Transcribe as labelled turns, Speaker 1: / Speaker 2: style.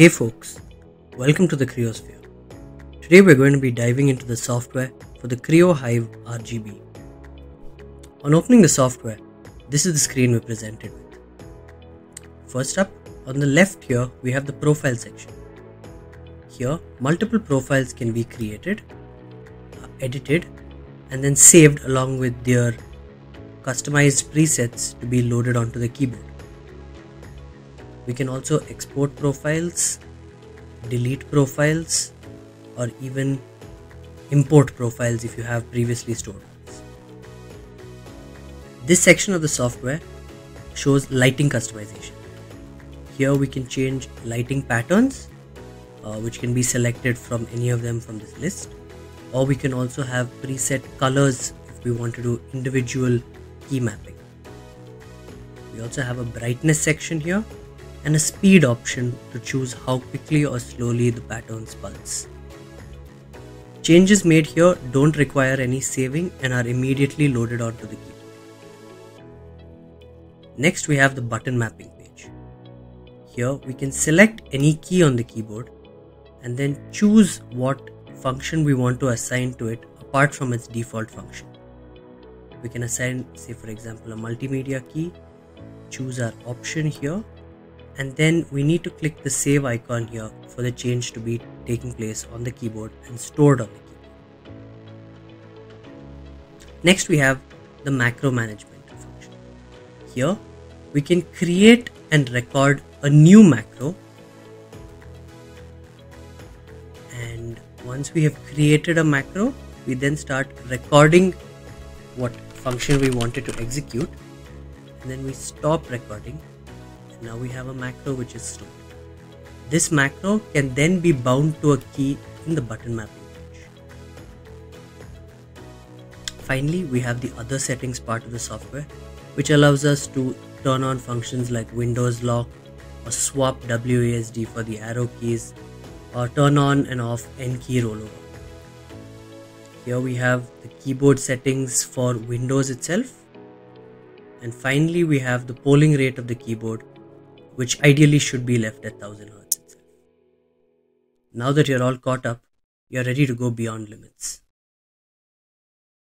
Speaker 1: Hey folks, welcome to the Kreosphere. Today we're going to be diving into the software for the Kreo Hive RGB. On opening the software, this is the screen we're presented with. First up, on the left here, we have the profile section. Here, multiple profiles can be created, uh, edited, and then saved along with their customized presets to be loaded onto the keyboard. We can also export profiles, delete profiles, or even import profiles if you have previously stored ones. This section of the software shows lighting customization. Here we can change lighting patterns, uh, which can be selected from any of them from this list, or we can also have preset colors if we want to do individual key mapping. We also have a brightness section here and a speed option to choose how quickly or slowly the patterns pulse. Changes made here don't require any saving and are immediately loaded onto the keyboard. Next we have the button mapping page. Here we can select any key on the keyboard and then choose what function we want to assign to it apart from its default function. We can assign say for example a multimedia key, choose our option here and then we need to click the save icon here for the change to be taking place on the keyboard and stored on the keyboard. Next we have the macro management function. Here we can create and record a new macro and once we have created a macro we then start recording what function we wanted to execute and then we stop recording now we have a macro which is stored. This macro can then be bound to a key in the button mapping page. Finally, we have the other settings part of the software, which allows us to turn on functions like Windows lock or swap WASD for the arrow keys or turn on and off N key rollover. Here we have the keyboard settings for Windows itself. And finally, we have the polling rate of the keyboard which ideally should be left at 1000 Hz itself. Now that you're all caught up, you're ready to go beyond limits.